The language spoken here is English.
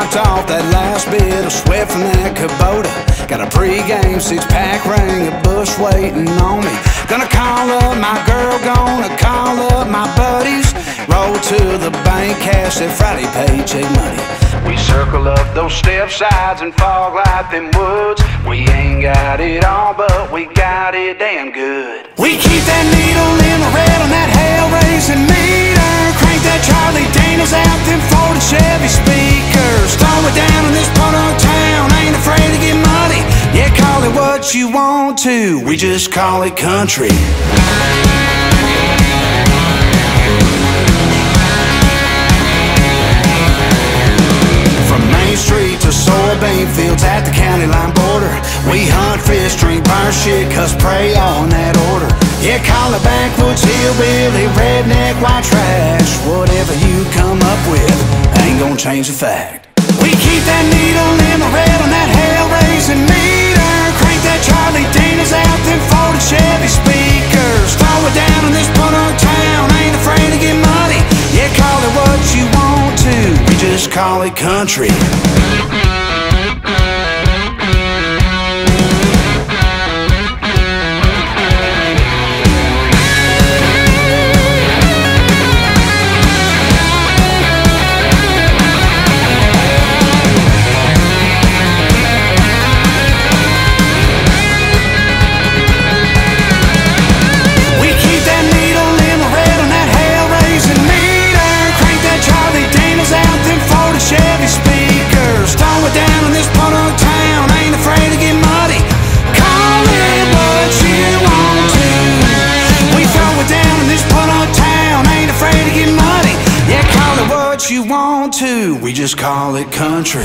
that last bit of sweat from that Kubota. Got a pregame six pack ring, a Busch waiting on me. Gonna call up my girl, gonna call up my buddies. Roll to the bank, cash that Friday paycheck money. We circle up those step sides and fog light them woods. We ain't got it all, but we got it damn good. We what you want to. We just call it country. From Main Street to soybean fields at the county line border. We hunt, fish, drink, burn shit, cuss, all in that order. Yeah, call it backwoods, hillbilly, redneck, white trash. Whatever you come up with, ain't gonna change the fact. We keep It country. You want to. We just call it country.